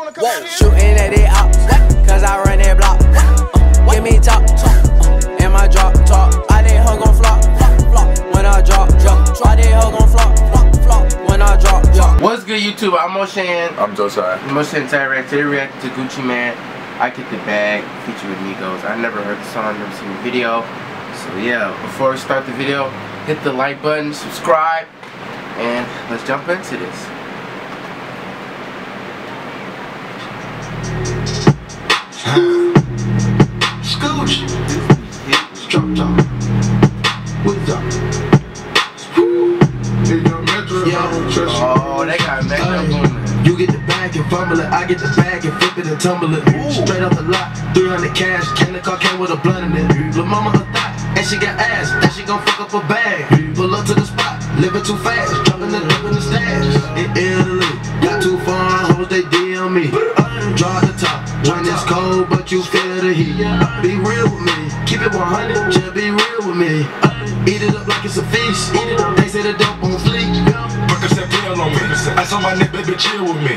Whoa, shooting at it out, cause I run that block. Uh, give me top, uh, and my drop, top. I did hug on flop, flop, when I drop, drop. I did hug on flop, flop, flop, when I drop, drop. What's good, YouTube? I'm Moshan. I'm Josiah. Moshan Tyrant. Today react to Gucci Mane. I Get the Bag, featured with Migos. I never heard the song, never seen the video. So yeah, before we start the video, hit the like button, subscribe, and let's jump into this. With top. Oh, they got messed up. You get the bag and fumble it, I get the bag and flip it and tumble it. Straight off the lot, 300 cash, can the car came with a blunt in it. Lil' mama a thot, and she got ass, and she gon' fuck up a bag. Pull up to the spot, living too fast, dropping the dip in the stash. In Italy, got too far, hoes they DM me. You feel the heat. Be real with me, keep it 100, just be real with me. Eat it up like it's a feast. Eat it up. They say the dope on fleek. Percocet pill on me. I saw my nigga, baby, chill with me.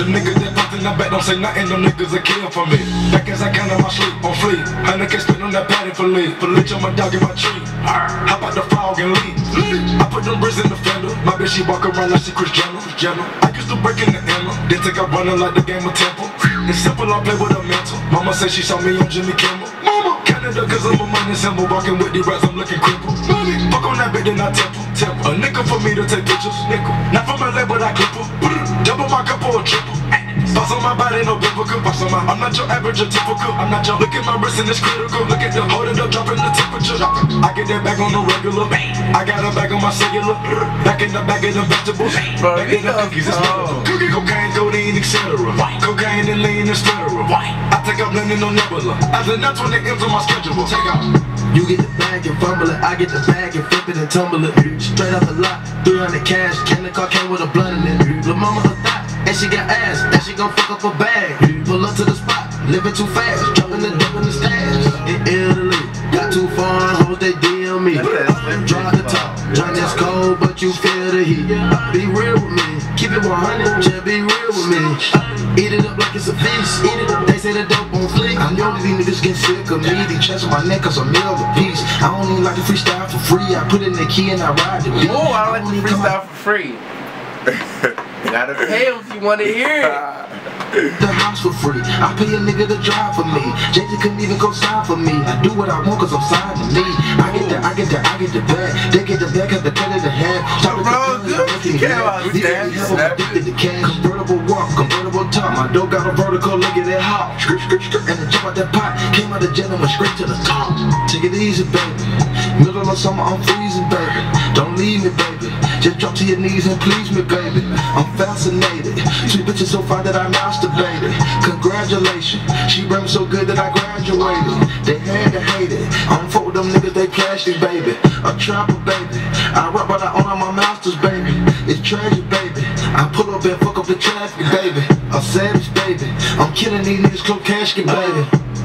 The niggas that popped in the back don't say nothing, them niggas a kill for me. Back as I count on my sleep, on fleek. Honey can spit on that patty for leave. For lich on my dog in my tree. Hop out the frog and leave. I put them bricks in the fender. My bitch, she walk around like she Kris Jenner. I used to break in the Emma. Then take out running like the game of Temple. It's simple, I play with a mental. Mama said she saw me on Jimmy Kimmel. Mama, Canada, cause I'm a money symbol. Walking with the rats, I'm looking crippled. Money, fuck on that bitch, then I temple. Temple. A nickel for me to take pictures. Nickel. Not for my leg, but I clip her. Double my cup or a triple. Boss on my body, no biblical. Boss on my, I'm not your average or typical. I'm not your, look at my wrist and it's critical. Look at the holding up, dropping the temperature. I get that back on the regular. I got a bag on my cellular. Back in the bag of the vegetables. Back in the cookies, it's medical. Cookie, London no nebula. I did not 20 M's on my schedule. Take out. You get the bag and fumble it, I get the bag and flip it and tumble it. Straight off the lot, 300 cash, can the car came with a blunt in it. Lil' mama a thot, and she got ass, and she gon' fuck up a bag. Pull up to the spot, living too fast, dropping the dip in the stash. In Italy, got too far, hoes they DM me. Draw the top, when it's cold, but you feel the heat. Be real with me, keep it 100, just be real with me. Eat it up like it's a feast. Eat it up, they say the dope on fleek. I know that these niggas get sick of me. They chest on my neck cause a meal a piece. I don't even like to freestyle for free. I put in the key and I ride the beat. Oh, I like to don't even come freestyle for free. Gotta pay if you want to hear it. the house for free. I pay a nigga to drive for me. Jay-Z couldn't even go sign for me. I do what I want cause I'm signed to me. I get the, I get the, I get the bag. They get the bag cause the credit to have. Stop with the Bro, gun, good. I'm looking Care about that. Top. My dough got a vertical, look at that hop. And the jump out that pot. Came out the went straight to the top. Take it easy, baby. Middle of summer, I'm freezing, baby. Don't leave me, baby. Just drop to your knees and please me, baby. I'm fascinated. Two bitches so fine that I masturbated. Congratulations. She brought me so good that I graduated. They had to hate it. I don't fuck with them niggas, they plastic, baby. A trapper, baby. I rap, but I own my masters, baby. It's tragic, baby. I pull up and fuck up the traffic, baby. A savage, baby. I'm killing these niggas, close casket, baby.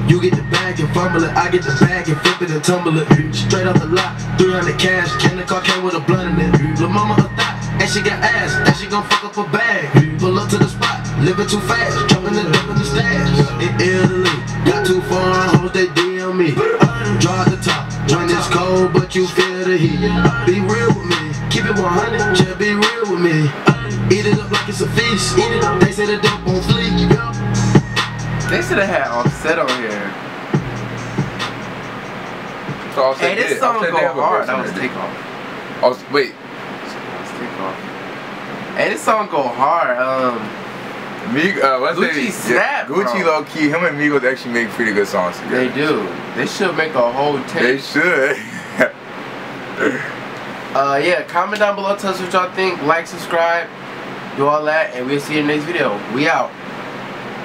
You get the bag and fumble it, I get the bag and flip it and tumble it. Straight off the lot, 300 cash, can the car came with a blunt in it. Lil' mama a thot, and she got ass, and she gon' fuck up a bag. Pull up to the spot, living too fast, dropping the in the stash. In Italy, got too far, hoes they DM me. Draw the top, when it's cold, but you feel the heat. Be real with me, keep it 100, just be real with me. Eat it up like it's a feast. Eat it up, they say the dope on fleek. They should have had Offset on here. So I'll Hey, this this. song I'll go they have a hard. That was. Takeoff. I was, wait, Takeoff. Hey, this song go hard. Um, Mig, uh, let's Gucci say, snap, Gucci bro. low key, him and Migos actually make pretty good songs together. they do. They should make a whole tape. They should. Uh, yeah, comment down below. Tell us what y'all think. Like, subscribe, do all that, and we'll see you in the next video. We out.